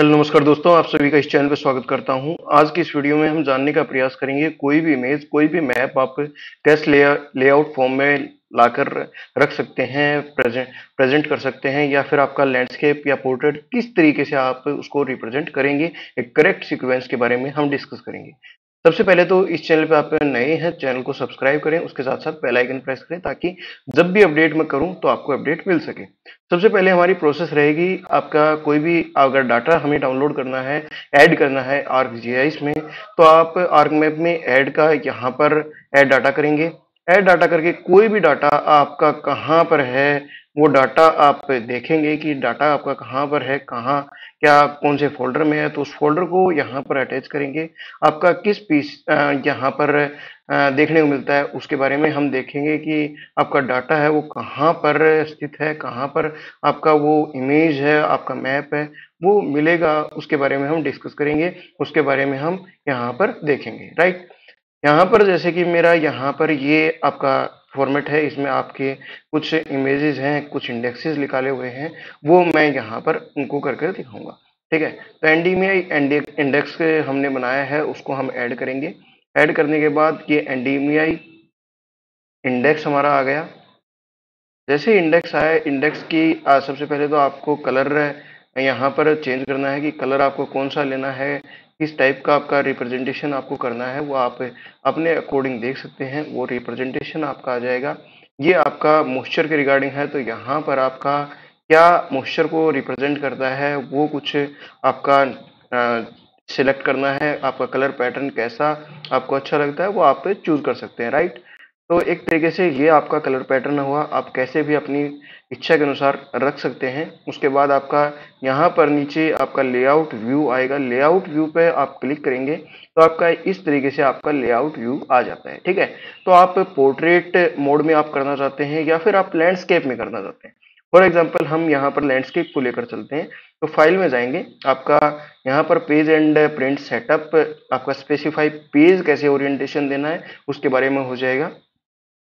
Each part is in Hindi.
हेलो नमस्कार दोस्तों, आप सभी का इस चैनल पर स्वागत करता हूँ। आज की इस वीडियो में हम जानने का प्रयास करेंगे, कोई भी इमेज कोई भी मैप आप कैसे ले लेआउट फॉर्म में लाकर रख सकते हैं प्रेजेंट प्रेजेंट कर सकते हैं, या फिर आपका लैंडस्केप या पोर्ट्रेट किस तरीके से आप उसको रिप्रेजेंट करेंगे, एक करेक्ट सिक्वेंस के बारे में हम डिस्कस करेंगे। सबसे पहले तो इस चैनल पे आप नए हैं, चैनल को सब्सक्राइब करें, उसके साथ साथ बेल आइकन प्रेस करें ताकि जब भी अपडेट मैं करूँ तो आपको अपडेट मिल सके। सबसे पहले हमारी प्रोसेस रहेगी, आपका कोई भी अगर डाटा हमें डाउनलोड करना है, ऐड करना है आर्क जी में तो आप आर्क मैप में ऐड का यहाँ पर ऐड डाटा करेंगे। ऐड डाटा करके कोई भी डाटा आपका कहाँ पर है, वो डाटा आप देखेंगे कि डाटा आपका कहाँ पर है, कहाँ, क्या कौन से फोल्डर में है तो उस फोल्डर को यहाँ पर अटैच करेंगे। आपका किस पीस यहाँ पर देखने को मिलता है, उसके बारे में हम देखेंगे कि आपका डाटा है वो कहाँ पर स्थित है, कहाँ पर आपका वो इमेज है, आपका मैप है, वो मिलेगा, उसके बारे में हम डिस्कस करेंगे, उसके बारे में हम यहाँ पर देखेंगे राइट यहाँ पर जैसे कि मेरा यहाँ पर ये आपका फॉर्मेट है इसमें आपके कुछ इमेजेस हैं कुछ इंडेक्सेस निकाले हुए हैं वो मैं यहाँ पर उनको करके दिखाऊँगा। ठीक है? तो एन डी इंडेक्स हमने बनाया है उसको हम ऐड करेंगे। ऐड करने के बाद ये एन इंडेक्स हमारा आ गया। जैसे इंडेक्स आया इंडेक्स की आ, सबसे पहले तो आपको कलर यहाँ पर चेंज करना है कि कलर आपको कौन सा लेना है किस टाइप का आपका रिप्रेजेंटेशन आपको करना है, वो आप अपने अकॉर्डिंग देख सकते हैं, वो रिप्रेजेंटेशन आपका आ जाएगा। ये आपका मॉइस्चर के रिगार्डिंग है तो यहाँ पर आपका क्या मॉइस्चर को रिप्रेजेंट करता है, वो कुछ आपका सिलेक्ट करना है, आपका कलर पैटर्न कैसा आपको अच्छा लगता है, वो आप चूज़ कर सकते हैं राइट तो एक तरीके से ये आपका कलर पैटर्न हुआ। आप कैसे भी अपनी इच्छा के अनुसार रख सकते हैं। उसके बाद आपका यहाँ पर नीचे आपका लेआउट व्यू आएगा। लेआउट व्यू पे आप क्लिक करेंगे तो आपका इस तरीके से आपका लेआउट व्यू आ जाता है। ठीक है? तो आप पोर्ट्रेट मोड में आप करना चाहते हैं या फिर आप लैंडस्केप में करना चाहते हैं। फॉर एग्ज़ाम्पल हम यहाँ पर लैंडस्केप को लेकर चलते हैं। तो फ़ाइल में जाएँगे। आपका यहाँ पर पेज एंड प्रिंट सेटअप आपका स्पेसिफाई पेज कैसे ओरिएंटेशन देना है, उसके बारे में हो जाएगा।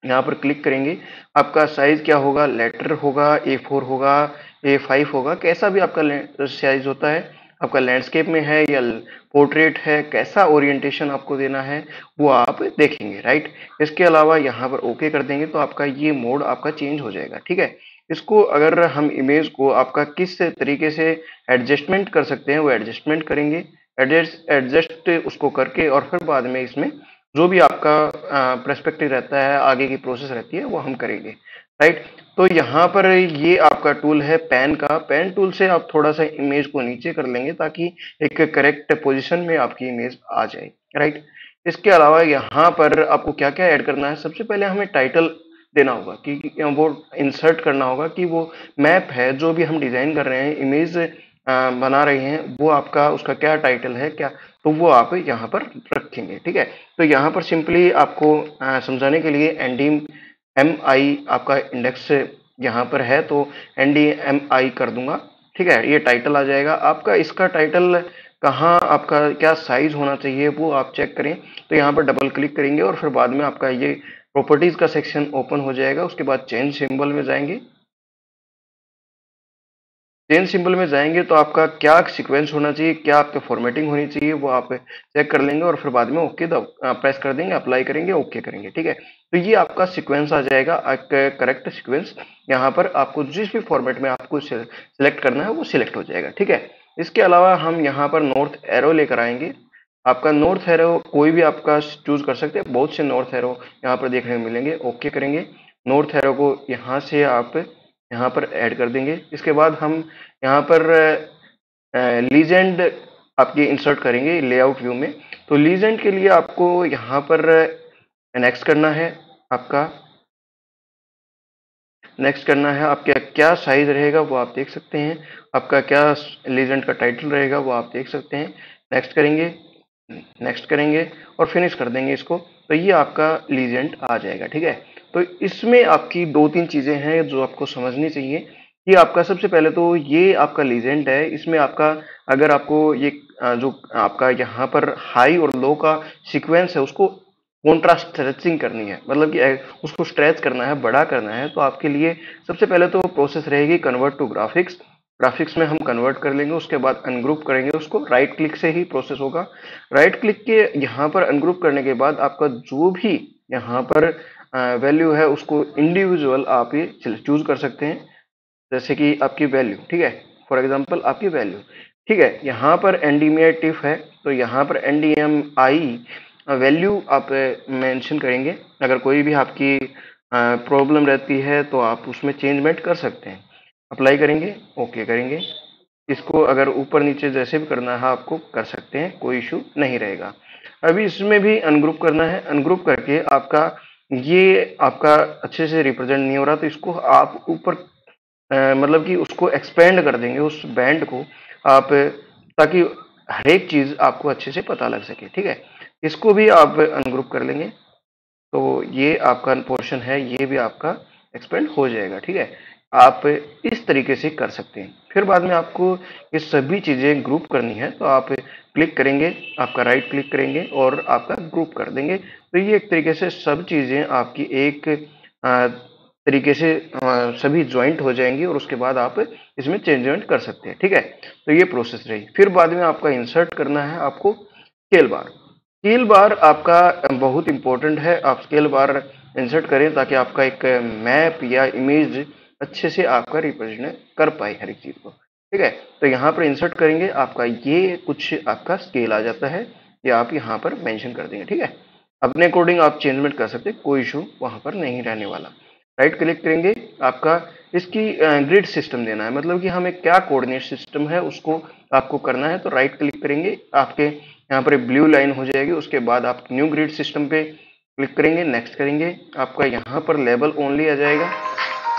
यहाँ पर क्लिक करेंगे, आपका साइज़ क्या होगा? लेटर होगा ए फोर होगा ए फाइव होगा, कैसा भी आपका साइज़ होता है, आपका लैंडस्केप में है या पोर्ट्रेट है, कैसा ओरिएंटेशन आपको देना है, वो आप देखेंगे राइट इसके अलावा यहाँ पर ओके कर देंगे तो आपका ये मोड आपका चेंज हो जाएगा, ठीक है? इसको अगर हम इमेज को आपका किस तरीके से एडजस्टमेंट कर सकते हैं, वो एडजस्टमेंट करेंगे एडजस्ट एडजस्ट उसको करके और फिर बाद में इसमें जो भी आपका प्रस्पेक्टिव रहता है, आगे की प्रोसेस रहती है, वो हम करेंगे राइट तो यहाँ पर ये आपका टूल है पेन का। पेन टूल से आप थोड़ा सा इमेज को नीचे कर लेंगे ताकि एक करेक्ट पोजिशन में आपकी इमेज आ जाए राइट इसके अलावा यहाँ पर आपको क्या क्या ऐड करना है? सबसे पहले हमें टाइटल देना होगा कि वो इंसर्ट करना होगा कि वो मैप है, जो भी हम डिज़ाइन कर रहे हैं इमेज बना रहे हैं, वो आपका, उसका क्या टाइटल है, क्या तो वो आप यहाँ पर रखेंगे, ठीक है? तो यहाँ पर सिंपली आपको समझाने के लिए एन डी एम आई आपका इंडेक्स यहाँ पर है तो एन डी एम आई कर दूँगा, ठीक है? ये टाइटल आ जाएगा। आपका, इसका टाइटल कहाँ, आपका क्या साइज़ होना चाहिए, वो आप चेक करें तो यहाँ पर डबल क्लिक करेंगे और फिर बाद में आपका ये प्रॉपर्टीज़ का सेक्शन ओपन हो जाएगा, उसके बाद चेंज सिंबल में जाएँगे। चेंज सिंबल में जाएँगे तो आपका क्या सीक्वेंस होना चाहिए, क्या आपके फॉर्मेटिंग होनी चाहिए, वो आप चेक कर लेंगे और फिर बाद में ओके प्रेस कर देंगे अप्लाई करेंगे ओके करेंगे, ठीक है? तो ये आपका सीक्वेंस आ जाएगा करेक्ट सीक्वेंस यहाँ पर आपको जिस भी फॉर्मेट में आपको सिलेक्ट करना है, वो सिलेक्ट हो जाएगा, ठीक है? इसके अलावा हम यहाँ पर नॉर्थ एरो लेकर आएँगे। आपका नॉर्थ एरो कोई भी आपका चूज़ कर सकते हैं, बहुत से नॉर्थ एरो यहाँ पर देखने को मिलेंगे ओके करेंगे। नॉर्थ एरो को यहाँ से आप यहाँ पर ऐड कर देंगे। इसके बाद हम यहाँ पर लीजेंड आपकी इंसर्ट करेंगे लेआउट व्यू में। तो लीजेंड के लिए आपको यहाँ पर नेक्स्ट करना है आपका। नेक्स्ट करना है आपका क्या साइज़ रहेगा वो आप देख सकते हैं। आपका क्या लीजेंड का टाइटल रहेगा वो आप देख सकते हैं। नेक्स्ट करेंगे नेक्स्ट करेंगे और फिनिश कर देंगे इसको। तो ये आपका लीजेंड आ जाएगा, ठीक है? तो इसमें आपकी दो तीन चीज़ें हैं जो आपको समझनी चाहिए। कि आपका सबसे पहले तो ये आपका लीजेंड है। इसमें आपका, अगर आपको ये जो आपका यहाँ पर हाई और लो का सीक्वेंस है, उसको कॉन्ट्रास्ट स्ट्रेचिंग करनी है। मतलब कि उसको स्ट्रेच करना है, बड़ा करना है तो आपके लिए सबसे पहले तो प्रोसेस रहेगी कन्वर्ट टू ग्राफिक्स ग्राफिक्स में हम कन्वर्ट कर लेंगे, उसके बाद अनग्रुप करेंगे, उसको राइट क्लिक से ही प्रोसेस होगा। राइट क्लिक के यहाँ पर अनग्रुप करने के बाद आपका जो भी यहाँ पर वैल्यू है, उसको इंडिविजुअल आप ये चूज़ कर सकते हैं। जैसे कि आपकी वैल्यू ठीक है? फॉर एग्जांपल आपकी वैल्यू ठीक है? यहाँ पर एनडीएमआईटिफ है तो यहाँ पर एनडीएमआई वैल्यू आप मेंशन करेंगे। अगर कोई भी आपकी प्रॉब्लम रहती है तो आप उसमें चेंजमेंट कर सकते हैं। अप्लाई करेंगे ओके करेंगे। इसको अगर ऊपर नीचे जैसे भी करना है, आपको कर सकते हैं, कोई इशू नहीं रहेगा। अभी इसमें भी अनग्रुप करना है। अनग्रुप करके आपका ये आपका अच्छे से रिप्रेजेंट नहीं हो रहा तो इसको आप ऊपर मतलब कि उसको एक्सपेंड कर देंगे, उस बैंड को आप, ताकि हर एक चीज़ आपको अच्छे से पता लग सके, ठीक है? इसको भी आप अनग्रुप कर लेंगे तो ये आपका पोर्शन है, ये भी आपका एक्सपेंड हो जाएगा, ठीक है? आप इस तरीके से कर सकते हैं। फिर बाद में आपको ये सभी चीज़ें ग्रुप करनी है तो आप क्लिक करेंगे, आपका राइट क्लिक करेंगे और आपका ग्रुप कर देंगे। तो ये एक तरीके से सब चीज़ें आपकी एक तरीके से सभी ज्वाइंट हो जाएँगी और उसके बाद आप इसमें चेंजमेंट कर सकते हैं, ठीक है? तो ये प्रोसेस रही। फिर बाद में आपका इंसर्ट करना है आपको स्केल बार स्केल बार आपका बहुत इंपॉर्टेंट है। आप स्केल बार इंसर्ट करें ताकि आपका एक मैप या इमेज अच्छे से आपका रिप्रेजेंट कर पाए हर एक चीज़ को, ठीक है? तो यहाँ पर इंसर्ट करेंगे, आपका ये कुछ आपका स्केल आ जाता है। ये आप यहाँ पर मेंशन कर देंगे, ठीक है? अपने अकॉर्डिंग आप चेंजमेंट कर सकते, कोई इशू वहाँ पर नहीं रहने वाला। राइट, क्लिक करेंगे, आपका इसकी ग्रिड सिस्टम देना है। मतलब कि हमें क्या कोऑर्डिनेट सिस्टम है उसको आपको करना है तो राइट क्लिक करेंगे, आपके यहाँ पर ब्लू लाइन हो जाएगी, उसके बाद आप न्यू ग्रिड सिस्टम पे क्लिक करेंगे, नेक्स्ट करेंगे, आपका यहाँ पर लेवल ओनली आ जाएगा।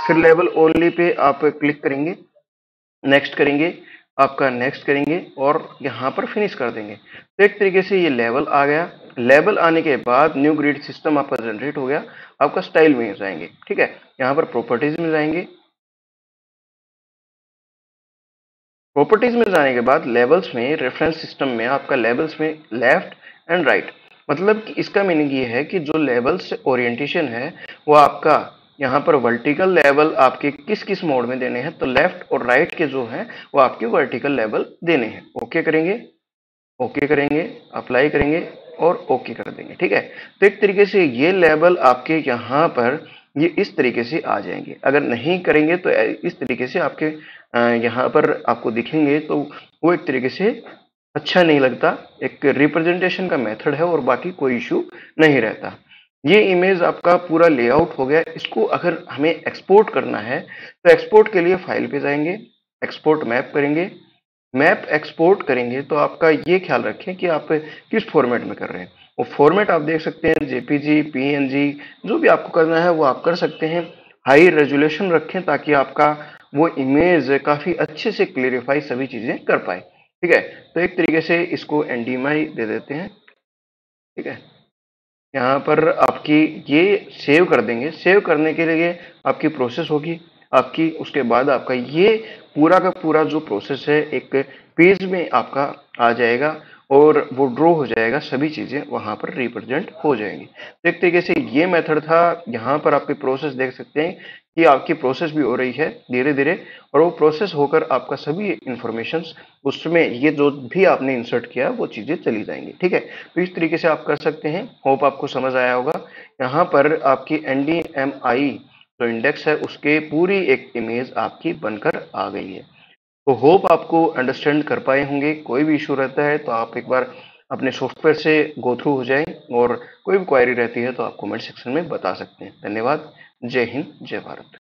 फिर लेवल ओनली पे आप क्लिक करेंगे, नेक्स्ट करेंगे आपका नेक्स्ट करेंगे और यहाँ पर फिनिश कर देंगे। तो एक तरीके से ये लेवल आ गया। लेवल आने के बाद न्यू ग्रिड सिस्टम आपका जनरेट हो गया। आपका स्टाइल में जाएँगे। ठीक है? यहाँ पर प्रॉपर्टीज़ में जाएँगे। प्रॉपर्टीज़ में जाने के बाद लेवल्स में रेफरेंस सिस्टम में, आपका लेवल्स में लेफ़्ट एंड राइट मतलब कि इसका मीनिंग ये है कि जो लेवल्स ओरिएंटेशन है, वो आपका यहाँ पर वर्टिकल लेवल आपके किस किस मोड में देने हैं? तो लेफ़्ट और राइट के जो हैं, वो आपके वर्टिकल लेवल देने हैं। ओके करेंगे? ओके करेंगे अप्लाई करेंगे और ओके कर देंगे। ठीक है? तो एक तरीके से ये लेवल आपके यहाँ पर ये इस तरीके से आ जाएँगे। अगर नहीं करेंगे तो इस तरीके से आपके यहाँ पर आपको दिखेंगे तो वो एक तरीके से अच्छा नहीं लगता। एक रिप्रेजेंटेशन का मेथड है और बाकी कोई इशू नहीं रहता। ये इमेज आपका पूरा लेआउट हो गया। इसको अगर हमें एक्सपोर्ट करना है तो एक्सपोर्ट के लिए फ़ाइल पे जाएँगे एक्सपोर्ट मैप करेंगे। मैप एक्सपोर्ट करेंगे तो आपका ये ख्याल रखें कि आप किस फॉर्मेट में कर रहे हैं। वो फॉर्मेट आप देख सकते हैं जेपीजी पीएनजी जो भी आपको करना है वो आप कर सकते हैं। हाई रेजोल्यूशन रखें ताकि आपका वो इमेज काफ़ी अच्छे से क्लियरिफाई सभी चीज़ें कर पाए। ठीक है? तो एक तरीके से इसको एनडीएमआई दे देते हैं। ठीक है? यहाँ पर आपकी ये सेव कर देंगे। सेव करने के लिए आपकी प्रोसेस होगी। आपकी, उसके बाद आपका ये पूरा का पूरा जो प्रोसेस है, एक पेज में आपका आ जाएगा और वो ड्रॉ हो जाएगा। सभी चीज़ें वहाँ पर रिप्रेजेंट हो जाएँगी। तो एक तरीके से ये मेथड था। यहाँ पर आपकी प्रोसेस देख सकते हैं कि आपकी प्रोसेस भी हो रही है धीरे धीरे और वो प्रोसेस होकर आपका सभी इंफॉर्मेशन उसमें ये जो भी आपने इंसर्ट किया वो चीज़ें चली जाएँगी। ठीक है? तो इस तरीके से आप कर सकते हैं। होप आपको समझ आया होगा। यहाँ पर आपकी एनडीएमआई जो इंडेक्स है, उसके पूरी एक इमेज आपकी बनकर आ गई है। तो होप आपको अंडरस्टैंड कर पाए होंगे। कोई भी इशू रहता है तो आप एक बार अपने सॉफ्टवेयर से गो थ्रू हो जाएँ और कोई भी क्वायरी रहती है तो आप कमेंट सेक्शन में बता सकते हैं। धन्यवाद। जय हिंद जय भारत।